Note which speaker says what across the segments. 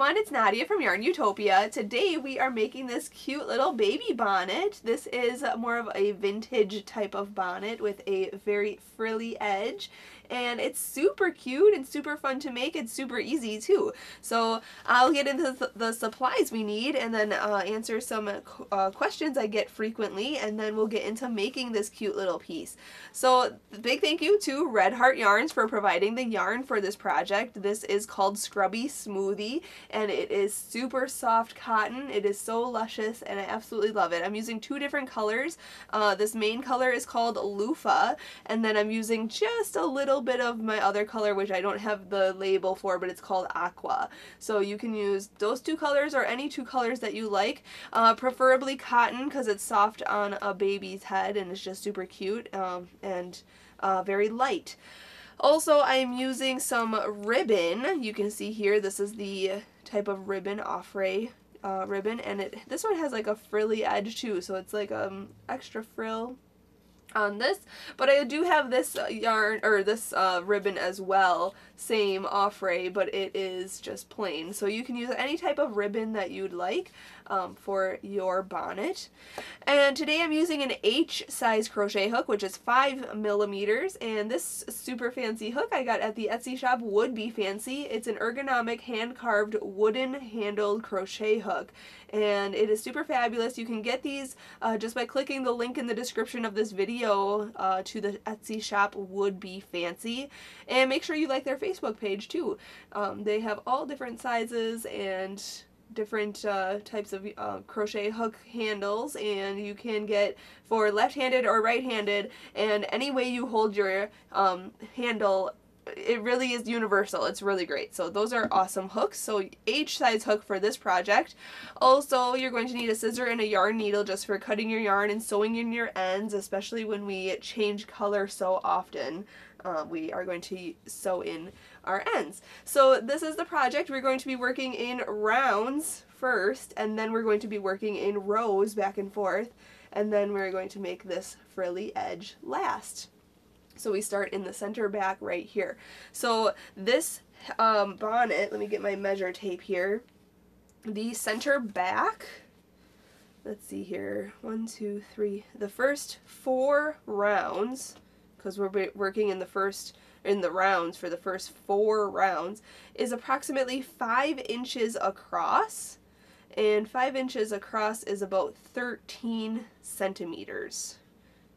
Speaker 1: everyone, it's Nadia from YARNutopia. Today we are making this cute little baby bonnet. This is more of a vintage type of bonnet with a very frilly edge and it's super cute and super fun to make. It's super easy too. So I'll get into the supplies we need and then uh, answer some uh, questions I get frequently and then we'll get into making this cute little piece. So big thank you to Red Heart Yarns for providing the yarn for this project. This is called Scrubby Smoothie and it is super soft cotton. It is so luscious and I absolutely love it. I'm using two different colors. Uh, this main color is called Loofah and then I'm using just a little little bit of my other color, which I don't have the label for, but it's called Aqua. So you can use those two colors or any two colors that you like, uh, preferably cotton because it's soft on a baby's head and it's just super cute um, and uh, very light. Also, I'm using some ribbon. You can see here, this is the type of ribbon, Offray uh, ribbon, and it this one has like a frilly edge too, so it's like um extra frill on this but I do have this uh, yarn or this uh, ribbon as well same Offray but it is just plain. So you can use any type of ribbon that you'd like um, for your bonnet. And today I'm using an H size crochet hook which is five millimeters and this super fancy hook I got at the Etsy shop would be fancy. It's an ergonomic hand carved wooden handled crochet hook and it is super fabulous. You can get these uh, just by clicking the link in the description of this video video uh, to the Etsy shop would be fancy. And make sure you like their Facebook page too. Um, they have all different sizes and different uh, types of uh, crochet hook handles and you can get for left-handed or right-handed and any way you hold your um, handle it really is universal. It's really great. So those are awesome hooks. So H size hook for this project. Also, you're going to need a scissor and a yarn needle just for cutting your yarn and sewing in your ends, especially when we change color so often. Uh, we are going to sew in our ends. So this is the project. We're going to be working in rounds first, and then we're going to be working in rows back and forth, and then we're going to make this frilly edge last. So we start in the center back right here. So this um, bonnet, let me get my measure tape here. The center back, let's see here, one, two, three, the first four rounds, because we're working in the first, in the rounds for the first four rounds, is approximately five inches across. And five inches across is about 13 centimeters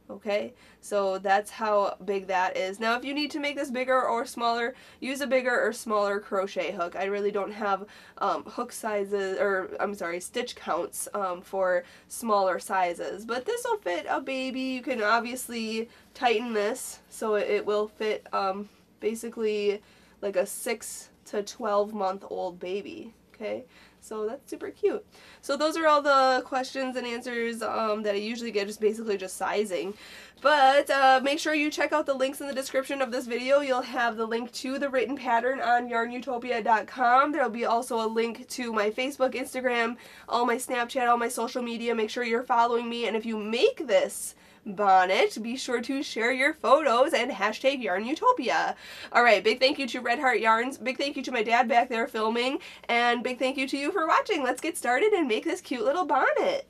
Speaker 1: okay? So that's how big that is. Now if you need to make this bigger or smaller use a bigger or smaller crochet hook. I really don't have um, hook sizes or I'm sorry stitch counts um, for smaller sizes. But this will fit a baby. You can obviously tighten this so it will fit um, basically like a 6 to 12 month old baby okay so that's super cute. So those are all the questions and answers um, that I usually get, just basically just sizing. But uh, make sure you check out the links in the description of this video. You'll have the link to the written pattern on yarnutopia.com. There'll be also a link to my Facebook, Instagram, all my Snapchat, all my social media. Make sure you're following me. And if you make this bonnet. Be sure to share your photos and hashtag YARNutopia. Alright, big thank you to Red Heart Yarns, big thank you to my dad back there filming, and big thank you to you for watching. Let's get started and make this cute little bonnet.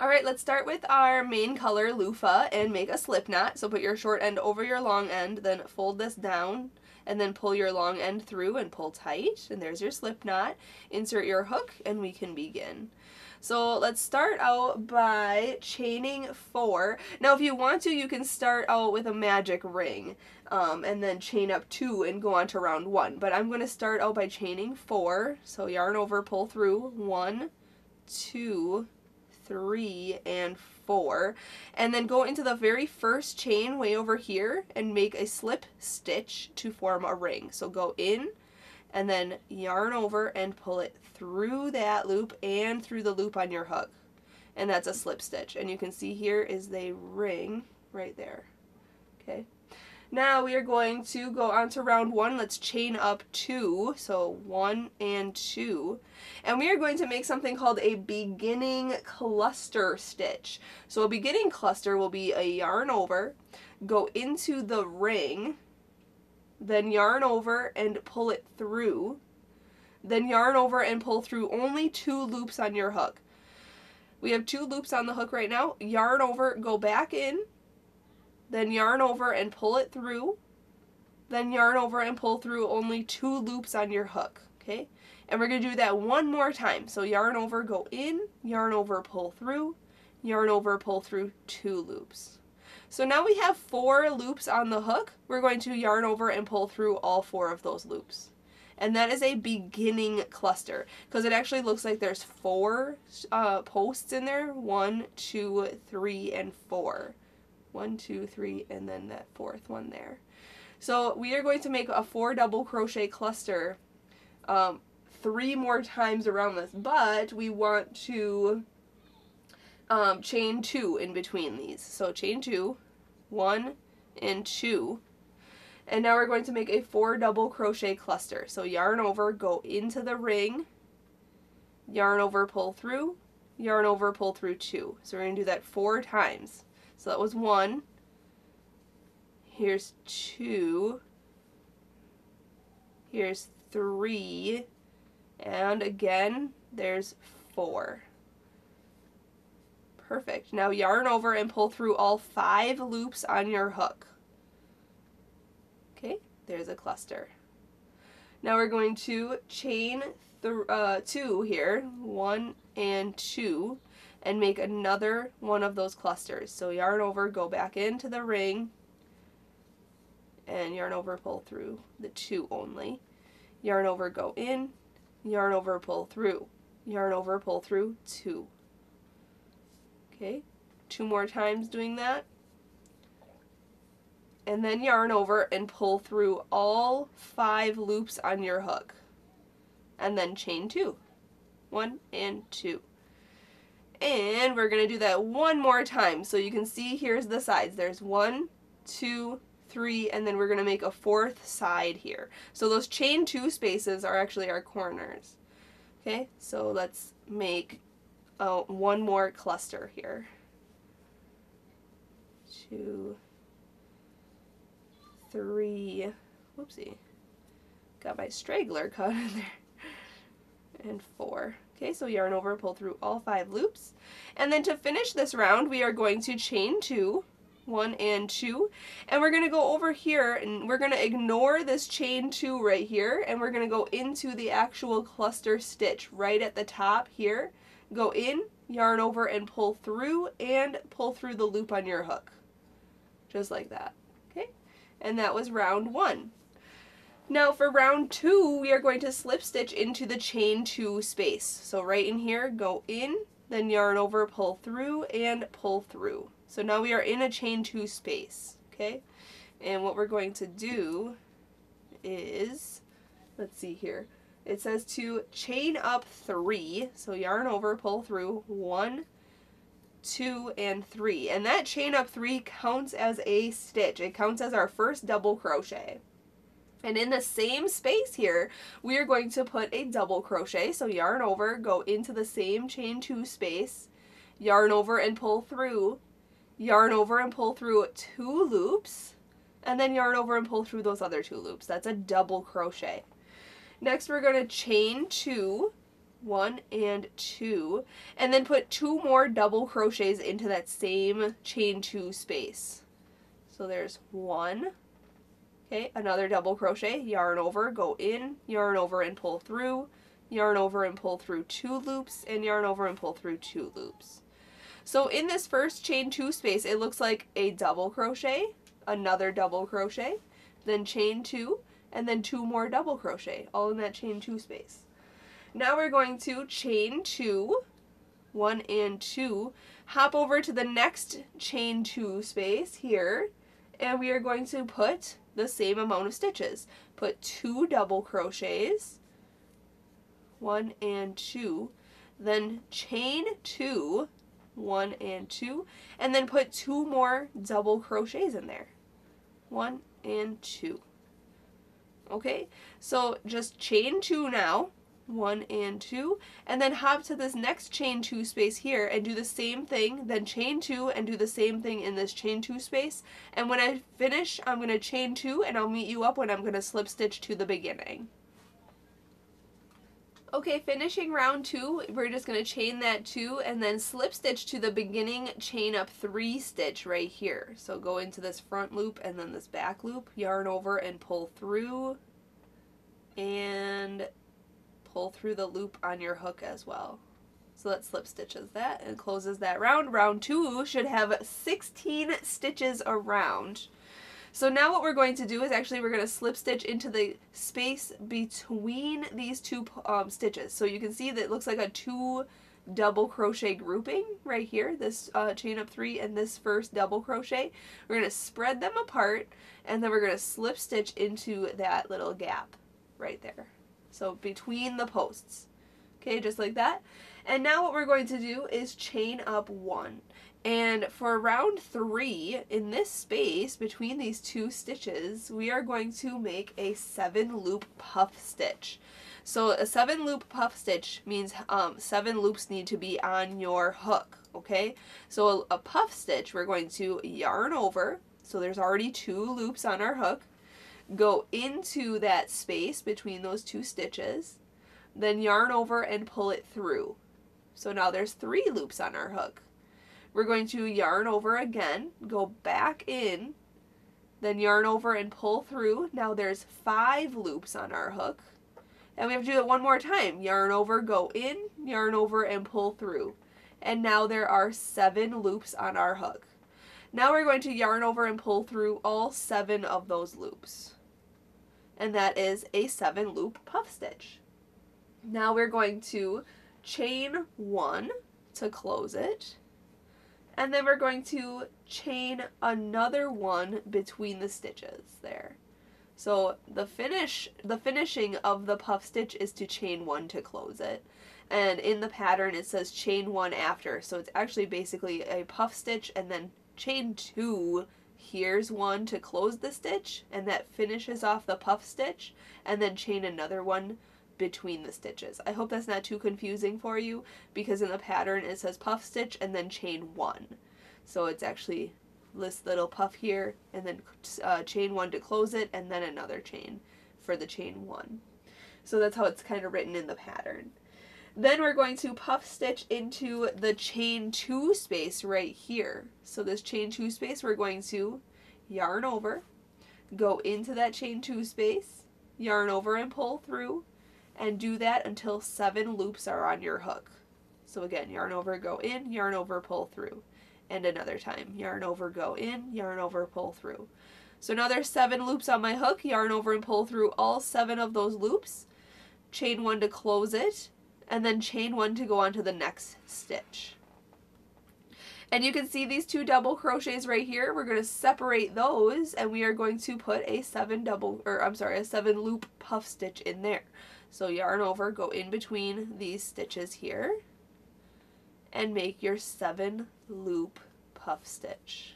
Speaker 1: Alright, let's start with our main color, loofah, and make a slip knot. So put your short end over your long end, then fold this down, and then pull your long end through and pull tight. And there's your slip knot. Insert your hook, and we can begin. So let's start out by chaining four. Now if you want to, you can start out with a magic ring um, and then chain up two and go on to round one. But I'm going to start out by chaining four. So yarn over, pull through, one, two, three, and four. And then go into the very first chain way over here and make a slip stitch to form a ring. So go in, and then yarn over and pull it through that loop and through the loop on your hook and that's a slip stitch and you can see here is the ring right there okay now we are going to go on to round one let's chain up two so one and two and we are going to make something called a beginning cluster stitch so a beginning cluster will be a yarn over go into the ring then yarn over and pull it through, then yarn over and pull through only two loops on your hook. We have two loops on the hook right now. Yarn over, go back in, then yarn over and pull it through, then yarn over and pull through only two loops on your hook, okay? And we're going to do that one more time. So yarn over, go in, yarn over, pull through, yarn over, pull through two loops. So now we have four loops on the hook. We're going to yarn over and pull through all four of those loops. And that is a beginning cluster because it actually looks like there's four uh, posts in there. One, two, three, and four. One, two, three, and then that fourth one there. So we are going to make a four double crochet cluster um, three more times around this, but we want to um, chain two in between these. So chain two, one and two. And now we're going to make a four double crochet cluster. So yarn over, go into the ring, yarn over, pull through, yarn over, pull through two. So we're going to do that four times. So that was one. Here's two. Here's three. And again, there's four. Perfect. Now yarn over and pull through all five loops on your hook. Okay, there's a cluster. Now we're going to chain uh, two here, one and two, and make another one of those clusters. So yarn over, go back into the ring, and yarn over, pull through the two only. Yarn over, go in, yarn over, pull through, yarn over, pull through, two. Okay, two more times doing that. And then yarn over and pull through all five loops on your hook. And then chain two. One and two. And we're going to do that one more time. So you can see here's the sides. There's one, two, three, and then we're going to make a fourth side here. So those chain two spaces are actually our corners. Okay, so let's make oh, one more cluster here. Two, three, whoopsie, got my straggler caught in there, and four. Okay, so yarn over, pull through all five loops. And then to finish this round, we are going to chain two, one and two, and we're going to go over here and we're going to ignore this chain two right here, and we're going to go into the actual cluster stitch right at the top here go in, yarn over and pull through and pull through the loop on your hook. Just like that. Okay? And that was round one. Now for round two, we are going to slip stitch into the chain two space. So right in here, go in, then yarn over, pull through, and pull through. So now we are in a chain two space, okay? And what we're going to do is, let's see here, it says to chain up three, so yarn over, pull through, one, two, and three. And that chain up three counts as a stitch. It counts as our first double crochet. And in the same space here, we are going to put a double crochet. So yarn over, go into the same chain two space, yarn over and pull through, yarn over and pull through two loops, and then yarn over and pull through those other two loops. That's a double crochet. Next we're going to chain two, one and two, and then put two more double crochets into that same chain two space. So there's one, okay, another double crochet, yarn over, go in, yarn over and pull through, yarn over and pull through two loops, and yarn over and pull through two loops. So in this first chain two space, it looks like a double crochet, another double crochet, then chain two, and then two more double crochet all in that chain two space. Now we're going to chain two, one and two, hop over to the next chain two space here, and we are going to put the same amount of stitches. Put two double crochets, one and two, then chain two, one and two, and then put two more double crochets in there. One and two. Okay, so just chain two now, one and two, and then hop to this next chain two space here and do the same thing, then chain two and do the same thing in this chain two space. And when I finish, I'm going to chain two and I'll meet you up when I'm going to slip stitch to the beginning. Okay, finishing round two, we're just going to chain that two and then slip stitch to the beginning chain up three stitch right here. So go into this front loop and then this back loop, yarn over and pull through and pull through the loop on your hook as well. So that slip stitches that and closes that round. Round two should have 16 stitches around. So now what we're going to do is actually we're going to slip stitch into the space between these two um, stitches. So you can see that it looks like a two double crochet grouping right here, this uh, chain up three and this first double crochet. We're going to spread them apart and then we're going to slip stitch into that little gap right there. So between the posts. Okay, just like that. And now what we're going to do is chain up one. And for round three, in this space between these two stitches, we are going to make a seven loop puff stitch. So a seven loop puff stitch means um, seven loops need to be on your hook, okay? So a, a puff stitch, we're going to yarn over, so there's already two loops on our hook, go into that space between those two stitches, then yarn over and pull it through. So now there's three loops on our hook. We're going to yarn over again, go back in, then yarn over and pull through. Now there's five loops on our hook. And we have to do it one more time. Yarn over, go in, yarn over, and pull through. And now there are seven loops on our hook. Now we're going to yarn over and pull through all seven of those loops. And that is a seven loop puff stitch. Now we're going to chain one to close it and then we're going to chain another one between the stitches there. So the finish, the finishing of the puff stitch is to chain one to close it. And in the pattern it says chain one after. So it's actually basically a puff stitch and then chain two, here's one to close the stitch and that finishes off the puff stitch and then chain another one between the stitches. I hope that's not too confusing for you because in the pattern it says puff stitch and then chain one. So it's actually this little puff here and then uh, chain one to close it and then another chain for the chain one. So that's how it's kind of written in the pattern. Then we're going to puff stitch into the chain two space right here. So this chain two space we're going to yarn over, go into that chain two space, yarn over and pull through, and do that until seven loops are on your hook. So again, yarn over, go in, yarn over, pull through. And another time, yarn over, go in, yarn over, pull through. So now there's seven loops on my hook, yarn over and pull through all seven of those loops, chain one to close it, and then chain one to go on to the next stitch. And you can see these two double crochets right here. We're going to separate those and we are going to put a seven double, or I'm sorry, a seven loop puff stitch in there. So yarn over, go in between these stitches here and make your seven loop puff stitch.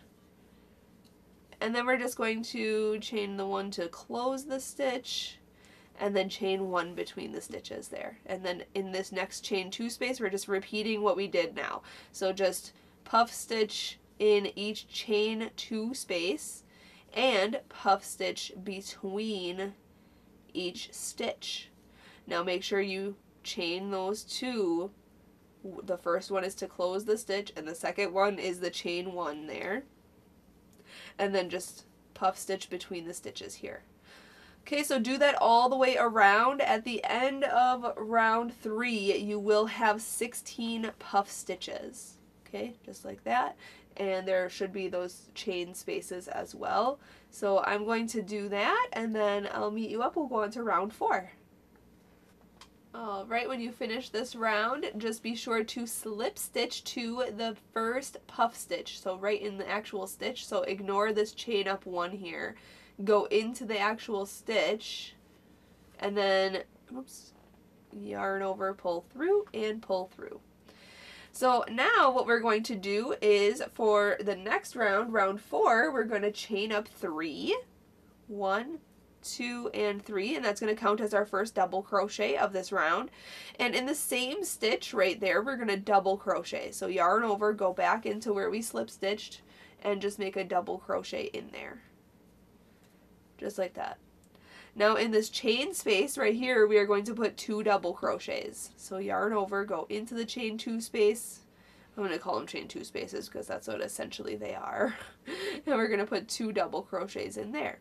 Speaker 1: And then we're just going to chain the one to close the stitch and then chain one between the stitches there. And then in this next chain two space, we're just repeating what we did now. So just puff stitch in each chain two space and puff stitch between each stitch. Now make sure you chain those two. The first one is to close the stitch and the second one is the chain one there. And then just puff stitch between the stitches here. Okay, so do that all the way around. At the end of round three, you will have 16 puff stitches. Okay, just like that. And there should be those chain spaces as well. So I'm going to do that and then I'll meet you up. We'll go on to round four. All right, when you finish this round, just be sure to slip stitch to the first puff stitch. So right in the actual stitch. So ignore this chain up one here. Go into the actual stitch and then, oops, yarn over, pull through, and pull through. So now what we're going to do is for the next round, round four, we're going to chain up three, one, two, and three, and that's going to count as our first double crochet of this round. And in the same stitch right there, we're going to double crochet. So yarn over, go back into where we slip stitched, and just make a double crochet in there. Just like that. Now in this chain space right here, we are going to put two double crochets. So yarn over, go into the chain two space. I'm going to call them chain two spaces because that's what essentially they are. and we're going to put two double crochets in there.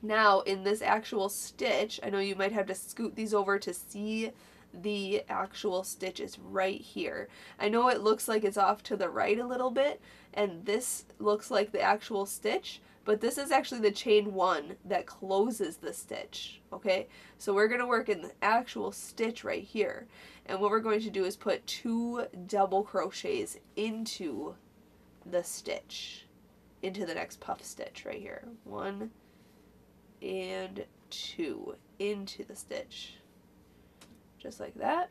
Speaker 1: Now in this actual stitch, I know you might have to scoot these over to see the actual stitch is right here. I know it looks like it's off to the right a little bit, and this looks like the actual stitch, but this is actually the chain one that closes the stitch, okay? So we're gonna work in the actual stitch right here, and what we're going to do is put two double crochets into the stitch, into the next puff stitch right here. One and two into the stitch just like that.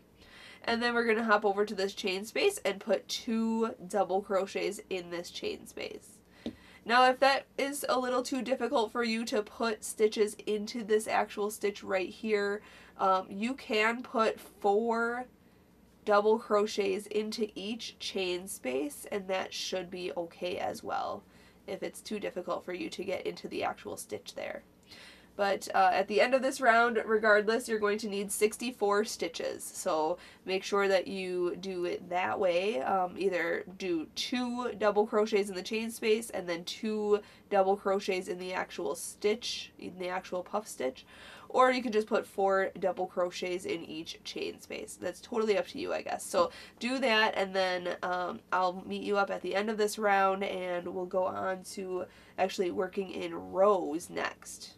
Speaker 1: And then we're going to hop over to this chain space and put two double crochets in this chain space. Now if that is a little too difficult for you to put stitches into this actual stitch right here, um, you can put four double crochets into each chain space and that should be okay as well if it's too difficult for you to get into the actual stitch there. But uh, at the end of this round, regardless, you're going to need 64 stitches. So make sure that you do it that way. Um, either do two double crochets in the chain space and then two double crochets in the actual stitch, in the actual puff stitch. Or you can just put four double crochets in each chain space. That's totally up to you, I guess. So do that and then um, I'll meet you up at the end of this round and we'll go on to actually working in rows next.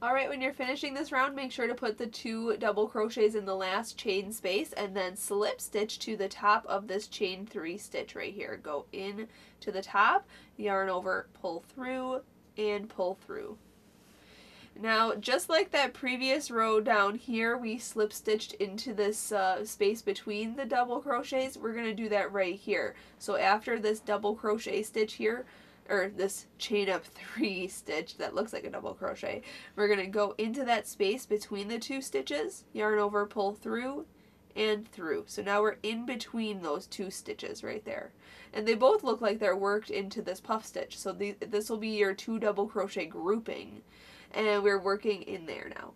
Speaker 1: Alright, when you're finishing this round, make sure to put the two double crochets in the last chain space and then slip stitch to the top of this chain three stitch right here. Go in to the top, yarn over, pull through, and pull through. Now, just like that previous row down here, we slip stitched into this uh, space between the double crochets, we're going to do that right here. So after this double crochet stitch here, or this chain up three stitch that looks like a double crochet. We're going to go into that space between the two stitches, yarn over, pull through, and through. So now we're in between those two stitches right there. And they both look like they're worked into this puff stitch. So this will be your two double crochet grouping. And we're working in there now.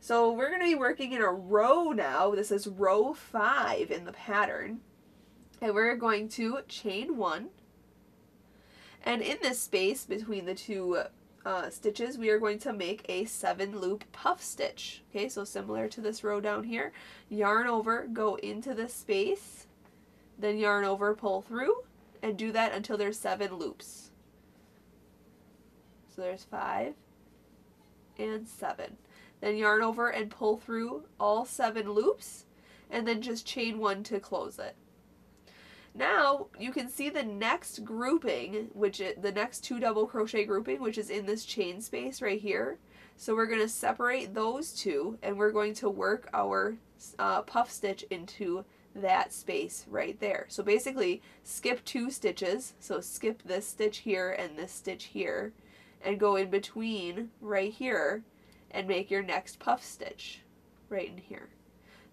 Speaker 1: So we're going to be working in a row now. This is row five in the pattern. And we're going to chain one, and in this space between the two uh, stitches, we are going to make a seven loop puff stitch. Okay, so similar to this row down here, yarn over, go into this space, then yarn over, pull through, and do that until there's seven loops. So there's five and seven. Then yarn over and pull through all seven loops, and then just chain one to close it. Now you can see the next grouping, which is the next two double crochet grouping, which is in this chain space right here. So we're going to separate those two and we're going to work our uh, puff stitch into that space right there. So basically skip two stitches, so skip this stitch here and this stitch here, and go in between right here and make your next puff stitch right in here.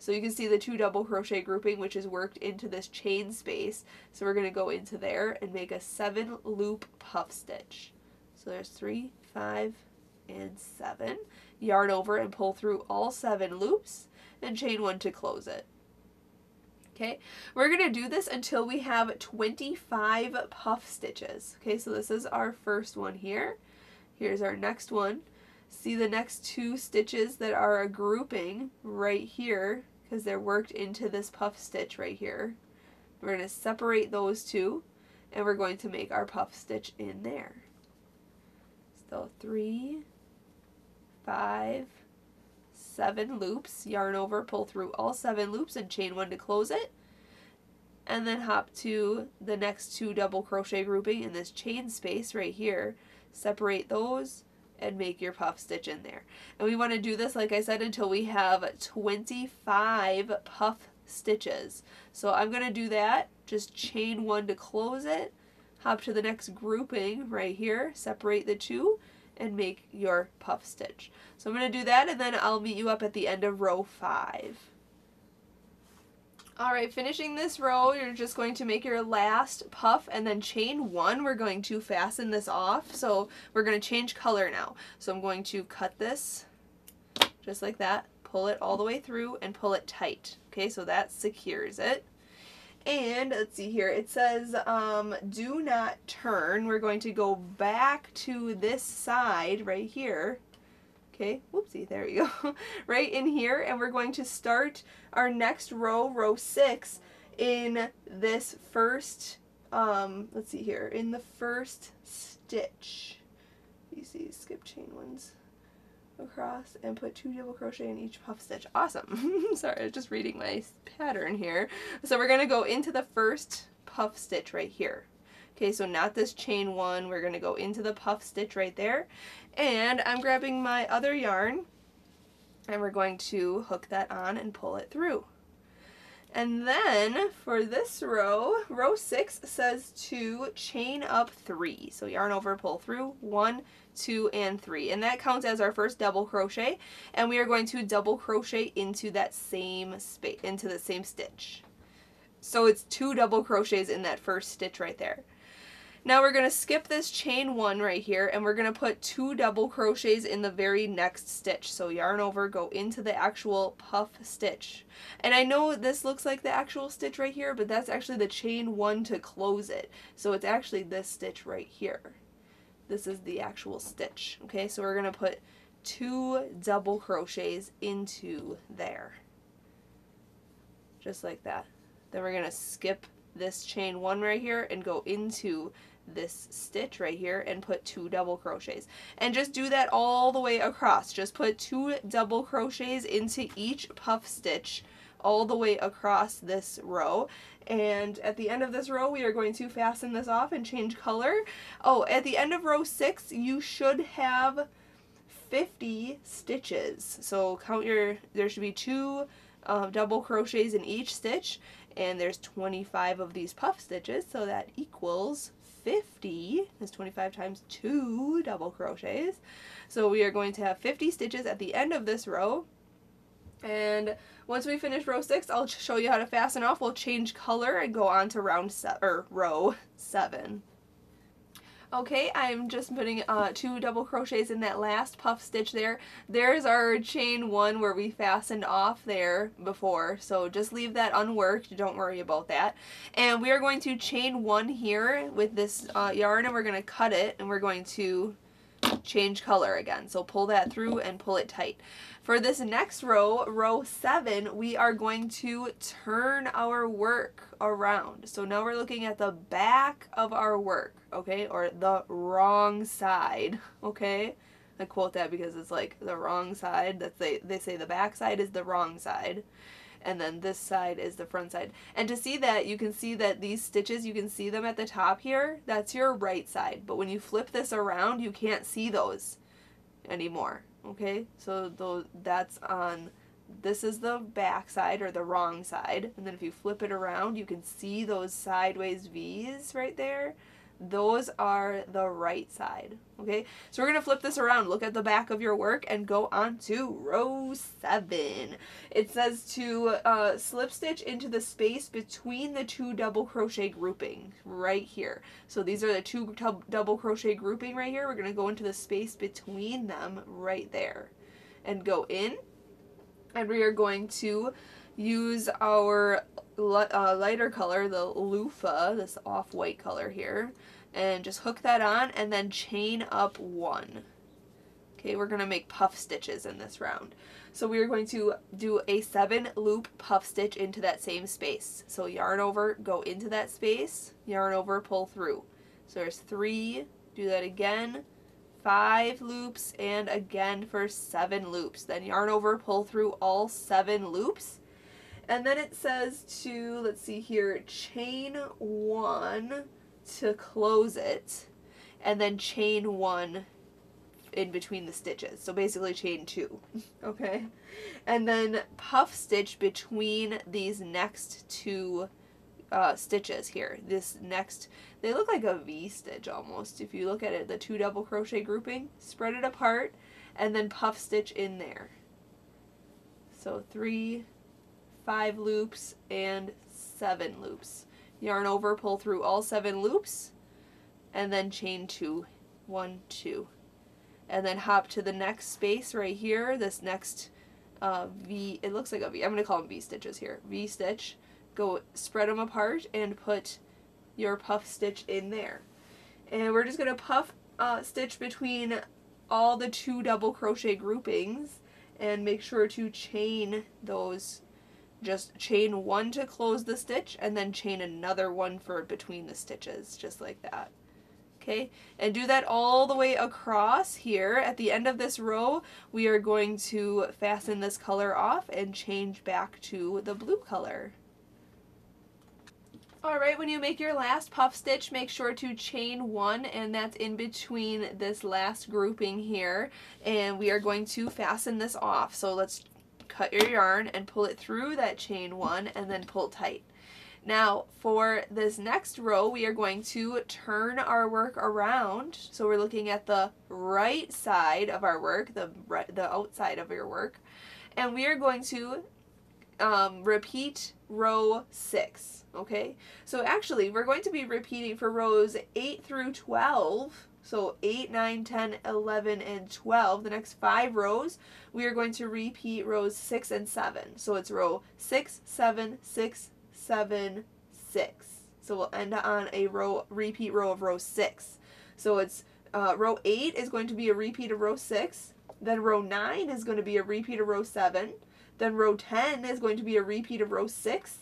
Speaker 1: So you can see the two double crochet grouping which is worked into this chain space. So we're going to go into there and make a seven loop puff stitch. So there's three, five, and seven. Yarn over and pull through all seven loops and chain one to close it. Okay, we're going to do this until we have 25 puff stitches. Okay, so this is our first one here. Here's our next one. See the next two stitches that are a grouping right here because they're worked into this puff stitch right here. We're going to separate those two and we're going to make our puff stitch in there. So three, five, seven loops, yarn over, pull through all seven loops and chain one to close it. And then hop to the next two double crochet grouping in this chain space right here. Separate those, and make your puff stitch in there. And we want to do this, like I said, until we have 25 puff stitches. So I'm going to do that, just chain one to close it, hop to the next grouping right here, separate the two, and make your puff stitch. So I'm going to do that and then I'll meet you up at the end of row five. Alright, finishing this row, you're just going to make your last puff and then chain one. We're going to fasten this off. So we're going to change color now. So I'm going to cut this just like that, pull it all the way through and pull it tight. Okay, so that secures it. And let's see here, it says um, do not turn. We're going to go back to this side right here Okay, whoopsie, there we go. right in here, and we're going to start our next row, row six, in this first, um, let's see here, in the first stitch. You see, skip chain ones across and put two double crochet in each puff stitch. Awesome. Sorry, I was just reading my pattern here. So we're going to go into the first puff stitch right here. Okay, so not this chain one, we're going to go into the puff stitch right there. And I'm grabbing my other yarn and we're going to hook that on and pull it through. And then for this row, row six says to chain up three. So yarn over, pull through, one, two, and three. And that counts as our first double crochet. And we are going to double crochet into that same space, into the same stitch. So it's two double crochets in that first stitch right there. Now we're going to skip this chain one right here and we're going to put two double crochets in the very next stitch. So yarn over, go into the actual puff stitch. And I know this looks like the actual stitch right here, but that's actually the chain one to close it. So it's actually this stitch right here. This is the actual stitch. Okay, so we're going to put two double crochets into there. Just like that. Then we're going to skip this chain one right here and go into this stitch right here and put two double crochets. And just do that all the way across. Just put two double crochets into each puff stitch all the way across this row. And at the end of this row we are going to fasten this off and change color. Oh at the end of row six you should have 50 stitches. So count your there should be two uh, double crochets in each stitch. And there's 25 of these puff stitches so that equals 50 is 25 times 2 double crochets. So we are going to have 50 stitches at the end of this row. And once we finish row 6, I'll show you how to fasten off. We'll change color and go on to round or row 7. Okay, I'm just putting uh, two double crochets in that last puff stitch there. There's our chain one where we fastened off there before, so just leave that unworked, don't worry about that. And we are going to chain one here with this uh, yarn and we're going to cut it and we're going to change color again. So pull that through and pull it tight. For this next row, row 7, we are going to turn our work around. So now we're looking at the back of our work, okay, or the wrong side, okay? I quote that because it's like the wrong side. That they, they say the back side is the wrong side and then this side is the front side. And to see that, you can see that these stitches, you can see them at the top here, that's your right side. But when you flip this around, you can't see those anymore, okay? So those, that's on, this is the back side or the wrong side. And then if you flip it around, you can see those sideways V's right there those are the right side. Okay, so we're going to flip this around. Look at the back of your work and go on to row 7. It says to uh, slip stitch into the space between the two double crochet grouping right here. So these are the two double crochet grouping right here. We're going to go into the space between them right there and go in. And we are going to use our uh, lighter color, the loofah, this off-white color here, and just hook that on and then chain up one. Okay, we're going to make puff stitches in this round. So we are going to do a seven loop puff stitch into that same space. So yarn over, go into that space, yarn over, pull through. So there's three, do that again, five loops, and again for seven loops. Then yarn over, pull through all seven loops. And then it says to, let's see here, chain one, to close it and then chain one in between the stitches. So basically chain two, okay? And then puff stitch between these next two uh, stitches here. This next, they look like a V stitch almost. If you look at it, the two double crochet grouping, spread it apart and then puff stitch in there. So three, five loops, and seven loops. Yarn over, pull through all seven loops, and then chain two, one, two. And then hop to the next space right here, this next uh, V, it looks like a V, I'm going to call them V stitches here, V stitch. Go spread them apart and put your puff stitch in there. And we're just going to puff uh, stitch between all the two double crochet groupings and make sure to chain those just chain one to close the stitch and then chain another one for between the stitches just like that. Okay? And do that all the way across here. At the end of this row we are going to fasten this color off and change back to the blue color. Alright, when you make your last puff stitch, make sure to chain one, and that's in between this last grouping here, and we are going to fasten this off. So let's cut your yarn and pull it through that chain one, and then pull tight. Now, for this next row, we are going to turn our work around. So we're looking at the right side of our work, the, right, the outside of your work, and we are going to um, repeat row six okay? So actually, we're going to be repeating for rows 8 through 12, so 8, 9, 10, 11, and 12, the next five rows, we are going to repeat rows 6 and 7. So it's row 6, 7, 6, 7, 6. So we'll end on a row repeat row of row 6. So it's uh, row 8 is going to be a repeat of row 6, then row 9 is going to be a repeat of row 7, then row 10 is going to be a repeat of row 6,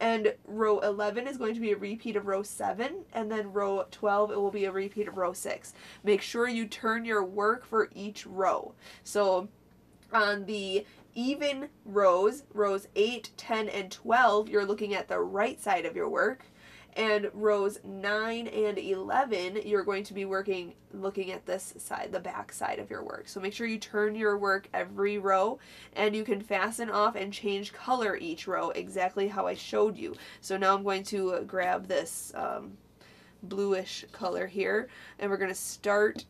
Speaker 1: and row 11 is going to be a repeat of row 7 and then row 12 it will be a repeat of row 6 make sure you turn your work for each row. So on the even rows rows 8 10 and 12 you're looking at the right side of your work and rows 9 and 11 you're going to be working looking at this side the back side of your work. So make sure you turn your work every row and you can fasten off and change color each row exactly how I showed you. So now I'm going to grab this um, bluish color here and we're going to start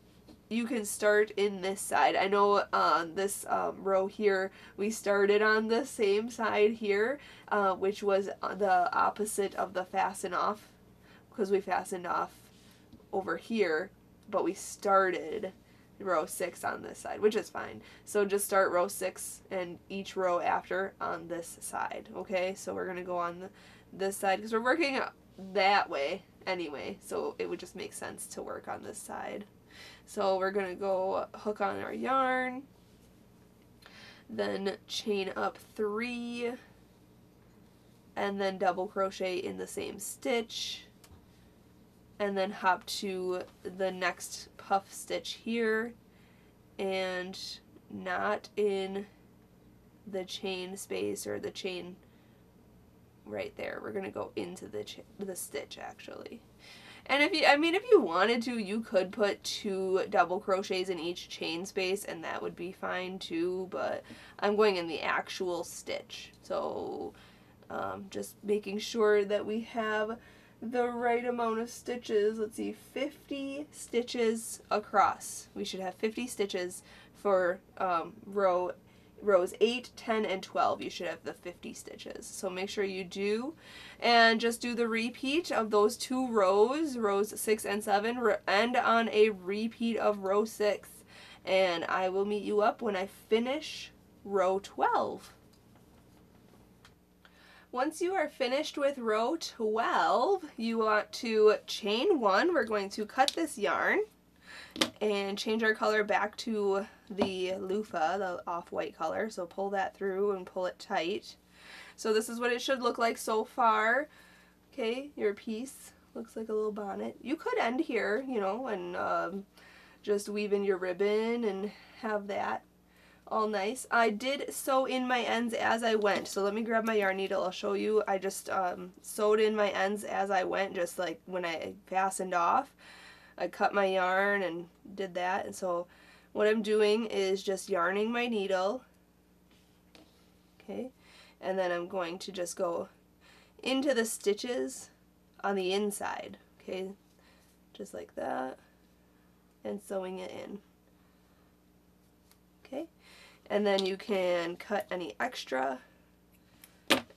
Speaker 1: you can start in this side. I know on uh, this um, row here, we started on the same side here, uh, which was the opposite of the fasten off, because we fastened off over here, but we started row 6 on this side, which is fine. So just start row 6 and each row after on this side, okay? So we're going to go on the, this side, because we're working that way anyway, so it would just make sense to work on this side. So we're going to go hook on our yarn, then chain up three, and then double crochet in the same stitch, and then hop to the next puff stitch here, and not in the chain space or the chain right there. We're going to go into the, the stitch actually. And if you, I mean, if you wanted to, you could put two double crochets in each chain space and that would be fine too, but I'm going in the actual stitch. So um, just making sure that we have the right amount of stitches. Let's see, 50 stitches across. We should have 50 stitches for um, row rows 8, 10, and 12, you should have the 50 stitches. So make sure you do. And just do the repeat of those two rows, rows 6 and 7, end on a repeat of row 6. And I will meet you up when I finish row 12. Once you are finished with row 12, you want to chain one. We're going to cut this yarn and change our color back to the loofah, the off-white color. So pull that through and pull it tight. So this is what it should look like so far. Okay, your piece looks like a little bonnet. You could end here, you know, and um, just weave in your ribbon and have that all nice. I did sew in my ends as I went, so let me grab my yarn needle. I'll show you. I just um, sewed in my ends as I went, just like when I fastened off. I cut my yarn and did that. And so what I'm doing is just yarning my needle. Okay. And then I'm going to just go into the stitches on the inside. Okay. Just like that. And sewing it in. Okay. And then you can cut any extra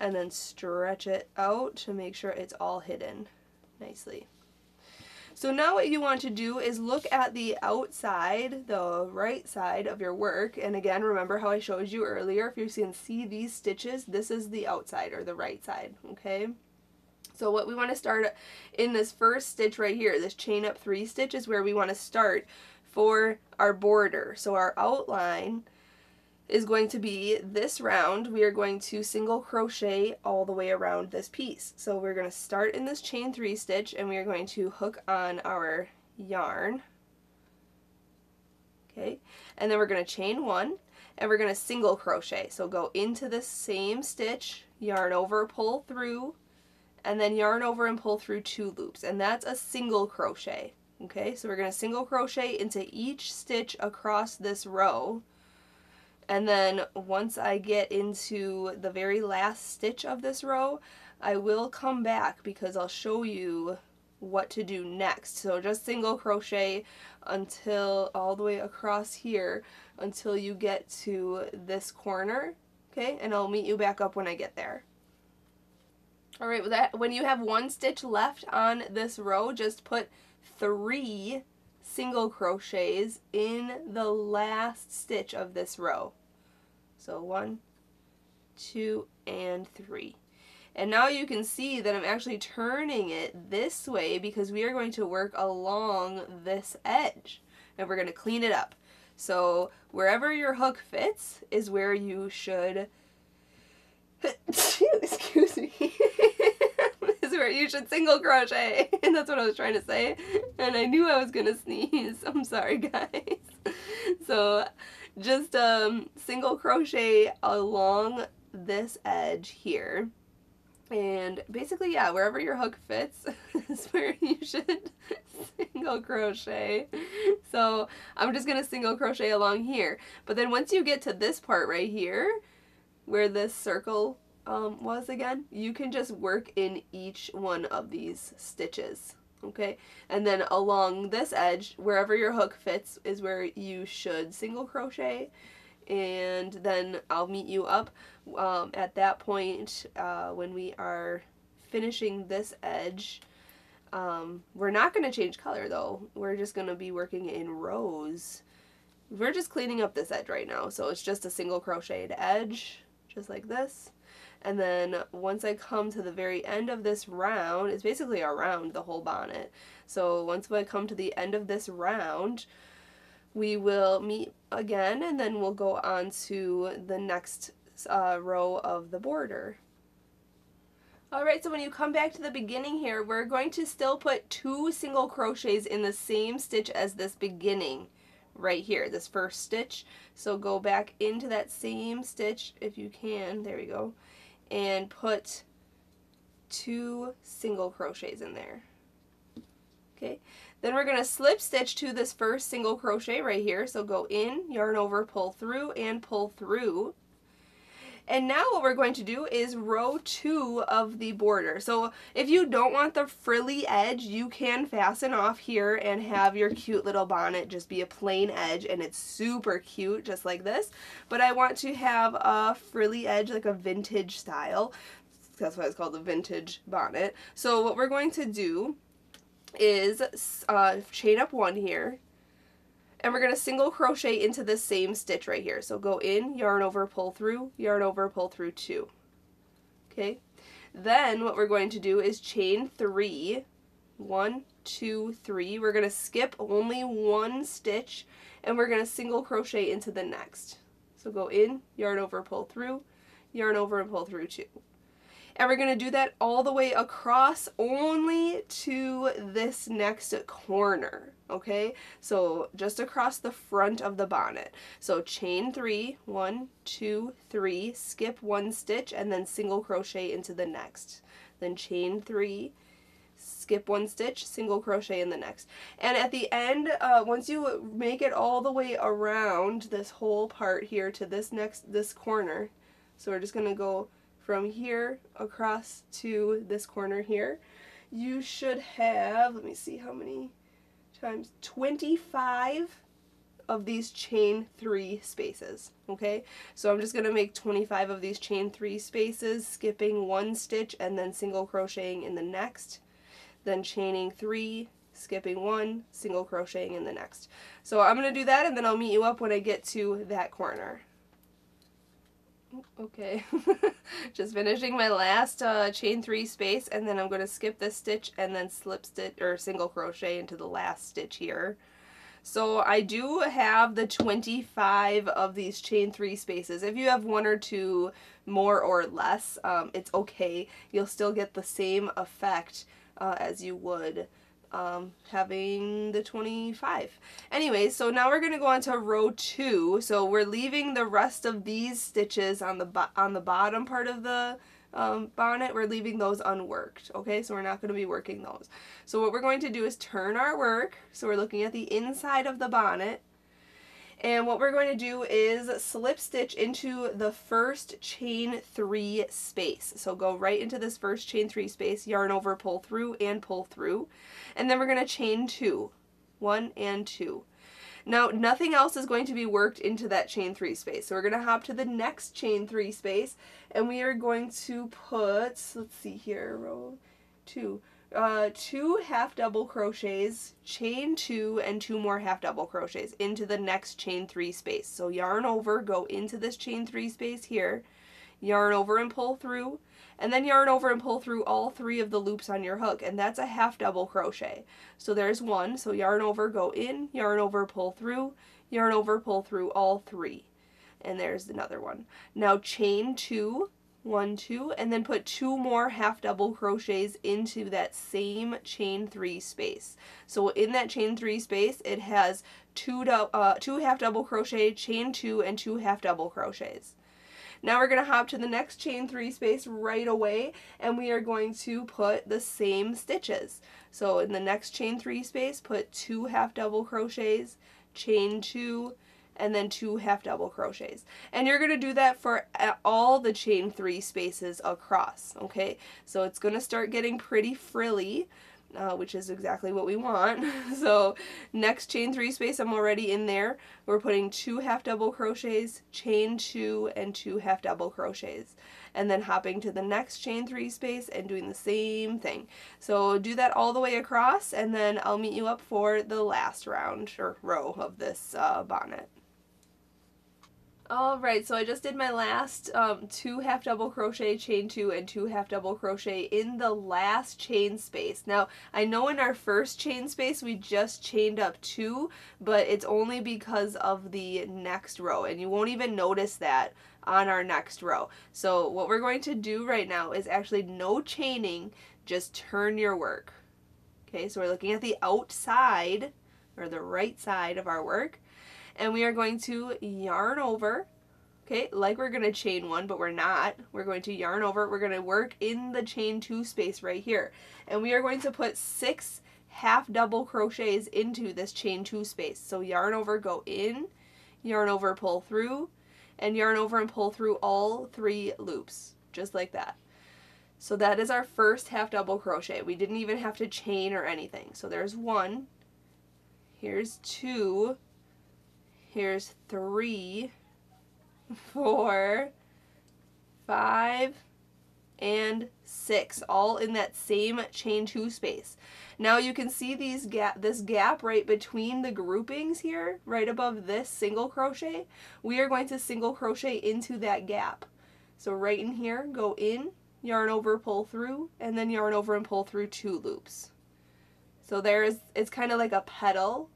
Speaker 1: and then stretch it out to make sure it's all hidden nicely. So now what you want to do is look at the outside, the right side of your work. And again, remember how I showed you earlier, if you can see these stitches, this is the outside or the right side, okay? So what we want to start in this first stitch right here, this chain up three stitch is where we want to start for our border. So our outline is going to be this round. We are going to single crochet all the way around this piece. So we're going to start in this chain three stitch and we are going to hook on our yarn. Okay, and then we're going to chain one and we're going to single crochet. So go into the same stitch, yarn over, pull through, and then yarn over and pull through two loops. And that's a single crochet. Okay, so we're going to single crochet into each stitch across this row and then once I get into the very last stitch of this row, I will come back because I'll show you what to do next. So just single crochet until all the way across here until you get to this corner, okay? And I'll meet you back up when I get there. All right, that, when you have one stitch left on this row, just put three single crochets in the last stitch of this row. So one, two, and three. And now you can see that I'm actually turning it this way because we are going to work along this edge and we're going to clean it up. So wherever your hook fits is where you should, excuse me, is where you should single crochet. And that's what I was trying to say. And I knew I was going to sneeze. I'm sorry guys. So just um, single crochet along this edge here. And basically, yeah, wherever your hook fits is where you should single crochet. So I'm just going to single crochet along here. But then once you get to this part right here, where this circle um, was again, you can just work in each one of these stitches okay? And then along this edge wherever your hook fits is where you should single crochet. And then I'll meet you up um, at that point uh, when we are finishing this edge. Um, we're not going to change color though. We're just going to be working in rows. We're just cleaning up this edge right now so it's just a single crocheted edge just like this and then once I come to the very end of this round, it's basically around the whole bonnet. So once I come to the end of this round, we will meet again and then we'll go on to the next uh, row of the border. Alright, so when you come back to the beginning here, we're going to still put two single crochets in the same stitch as this beginning right here, this first stitch. So go back into that same stitch if you can, there we go, and put two single crochets in there. Okay, then we're going to slip stitch to this first single crochet right here. So go in, yarn over, pull through, and pull through. And now what we're going to do is row two of the border. So if you don't want the frilly edge, you can fasten off here and have your cute little bonnet just be a plain edge and it's super cute just like this. But I want to have a frilly edge like a vintage style. That's why it's called the vintage bonnet. So what we're going to do is uh, chain up one here and we're going to single crochet into the same stitch right here. So go in, yarn over, pull through, yarn over, pull through two. Okay. Then what we're going to do is chain three. One, two, three. We're going to skip only one stitch and we're going to single crochet into the next. So go in, yarn over, pull through, yarn over and pull through two. And we're going to do that all the way across only to this next corner, okay? So just across the front of the bonnet. So chain three, one, two, three, skip one stitch, and then single crochet into the next. Then chain three, skip one stitch, single crochet in the next. And at the end, uh, once you make it all the way around this whole part here to this next, this corner, so we're just going to go from here across to this corner here, you should have, let me see how many times, 25 of these chain three spaces, okay? So I'm just gonna make 25 of these chain three spaces, skipping one stitch and then single crocheting in the next, then chaining three, skipping one, single crocheting in the next. So I'm gonna do that and then I'll meet you up when I get to that corner. Okay, just finishing my last uh, chain three space and then I'm going to skip this stitch and then slip stitch or single crochet into the last stitch here. So I do have the 25 of these chain three spaces. If you have one or two more or less, um, it's okay. You'll still get the same effect uh, as you would um, having the 25. Anyway, so now we're going to go on to row 2. So we're leaving the rest of these stitches on the, on the bottom part of the um, bonnet, we're leaving those unworked, okay? So we're not going to be working those. So what we're going to do is turn our work, so we're looking at the inside of the bonnet, and what we're going to do is slip stitch into the first chain three space. So go right into this first chain three space, yarn over, pull through, and pull through. And then we're going to chain two, one and two. Now, nothing else is going to be worked into that chain three space. So we're going to hop to the next chain three space and we are going to put, let's see here, row two, uh, two half double crochets, chain two, and two more half double crochets into the next chain three space. So yarn over, go into this chain three space here, yarn over and pull through, and then yarn over and pull through all three of the loops on your hook, and that's a half double crochet. So there's one, so yarn over, go in, yarn over, pull through, yarn over, pull through all three. And there's another one. Now chain two, one two and then put two more half double crochets into that same chain three space. So in that chain three space it has two uh, two half double crochet chain two and two half double crochets. Now we're going to hop to the next chain three space right away and we are going to put the same stitches. So in the next chain three space put two half double crochets chain two and then two half double crochets. And you're going to do that for all the chain three spaces across, okay? So it's going to start getting pretty frilly, uh, which is exactly what we want. so next chain three space, I'm already in there. We're putting two half double crochets, chain two, and two half double crochets. And then hopping to the next chain three space and doing the same thing. So do that all the way across, and then I'll meet you up for the last round, or row of this uh, bonnet. Alright, so I just did my last um, two half double crochet, chain two, and two half double crochet in the last chain space. Now, I know in our first chain space we just chained up two, but it's only because of the next row, and you won't even notice that on our next row. So what we're going to do right now is actually no chaining, just turn your work. Okay, so we're looking at the outside, or the right side of our work and we are going to yarn over. Okay like we're going to chain one but we're not. We're going to yarn over. We're going to work in the chain two space right here. And we are going to put six half double crochets into this chain two space. So yarn over go in yarn over pull through and yarn over and pull through all three loops just like that. So that is our first half double crochet. We didn't even have to chain or anything. So there's one. Here's two Here's three, four, five, and six, all in that same chain two space. Now you can see these gap, this gap right between the groupings here, right above this single crochet. We are going to single crochet into that gap. So right in here, go in, yarn over, pull through, and then yarn over and pull through two loops. So there's, it's kind of like a petal,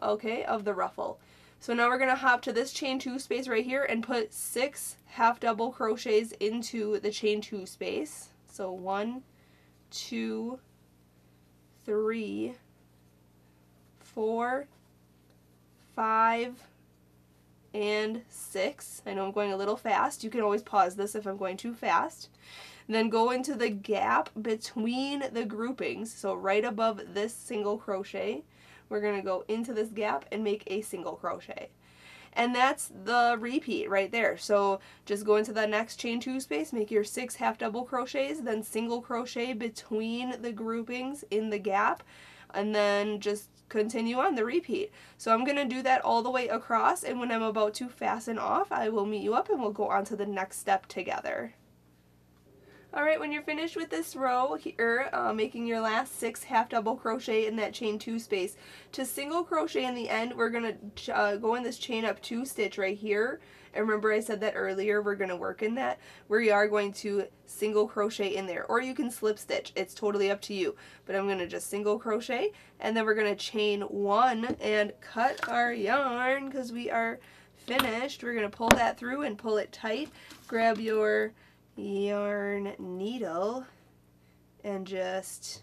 Speaker 1: okay, of the ruffle. So now we're going to hop to this chain 2 space right here and put 6 half double crochets into the chain 2 space. So one, two, three, four, five, and 6. I know I'm going a little fast. You can always pause this if I'm going too fast. then go into the gap between the groupings, so right above this single crochet, we're going to go into this gap and make a single crochet and that's the repeat right there so just go into the next chain two space make your six half double crochets then single crochet between the groupings in the gap and then just continue on the repeat. So I'm going to do that all the way across and when I'm about to fasten off, I will meet you up and we'll go on to the next step together. Alright, when you're finished with this row here, uh, making your last six half double crochet in that chain two space, to single crochet in the end, we're going to uh, go in this chain up two stitch right here. And remember I said that earlier, we're going to work in that. We are going to single crochet in there, or you can slip stitch. It's totally up to you. But I'm going to just single crochet, and then we're going to chain one and cut our yarn because we are finished. We're going to pull that through and pull it tight. Grab your yarn needle and just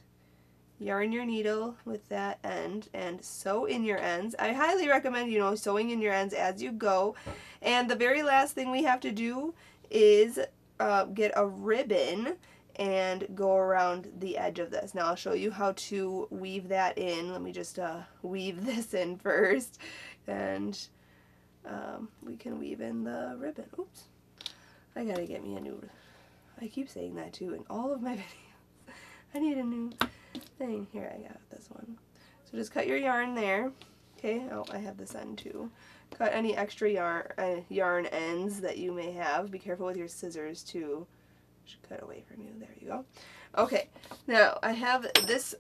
Speaker 1: yarn your needle with that end and sew in your ends. I highly recommend, you know, sewing in your ends as you go. And the very last thing we have to do is uh, get a ribbon and go around the edge of this. Now I'll show you how to weave that in. Let me just uh, weave this in first and um, we can weave in the ribbon. Oops. I gotta get me a new I keep saying that too in all of my videos. I need a new thing. Here, I got this one. So just cut your yarn there. Okay, oh, I have this end too. Cut any extra yarn, uh, yarn ends that you may have. Be careful with your scissors too. Should cut away from you. There you go. Okay, now I have this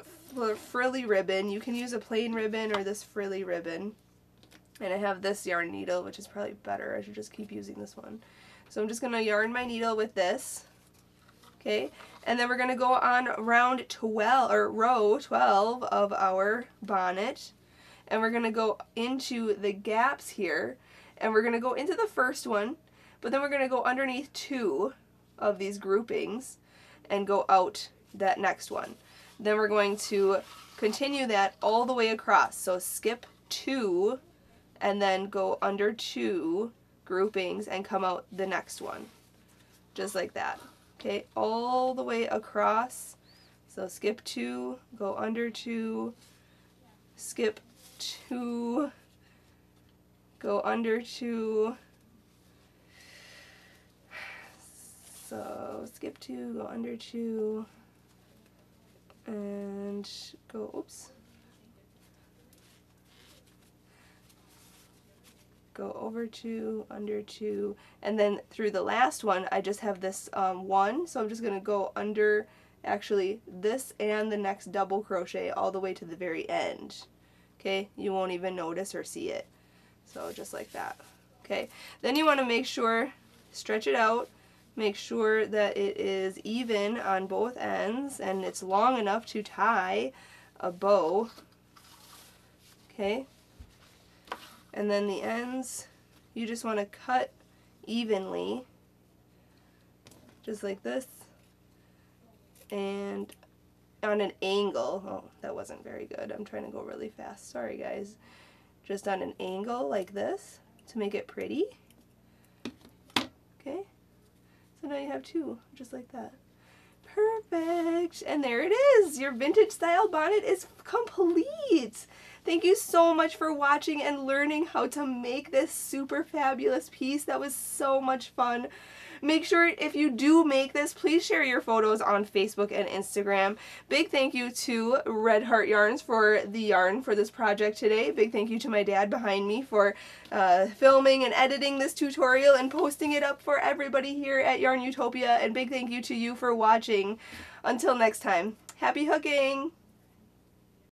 Speaker 1: frilly ribbon. You can use a plain ribbon or this frilly ribbon. And I have this yarn needle, which is probably better. I should just keep using this one. So I'm just going to yarn my needle with this okay and then we're going to go on round 12 or row 12 of our bonnet and we're going to go into the gaps here and we're going to go into the first one but then we're going to go underneath two of these groupings and go out that next one. Then we're going to continue that all the way across. So skip two and then go under two groupings and come out the next one. Just like that okay, all the way across. So skip two, go under two, skip two, go under two, so skip two, go under two, and go, oops, go over two, under two, and then through the last one I just have this um, one, so I'm just going to go under actually this and the next double crochet all the way to the very end. Okay, you won't even notice or see it. So just like that. Okay, then you want to make sure, stretch it out, make sure that it is even on both ends and it's long enough to tie a bow. Okay, and then the ends you just want to cut evenly just like this and on an angle oh that wasn't very good I'm trying to go really fast sorry guys. Just on an angle like this to make it pretty. Okay so now you have two just like that. Perfect and there it is your vintage style bonnet is complete Thank you so much for watching and learning how to make this super fabulous piece. That was so much fun. Make sure if you do make this, please share your photos on Facebook and Instagram. Big thank you to Red Heart Yarns for the yarn for this project today. Big thank you to my dad behind me for uh, filming and editing this tutorial and posting it up for everybody here at YARNutopia. And big thank you to you for watching. Until next time, happy hooking!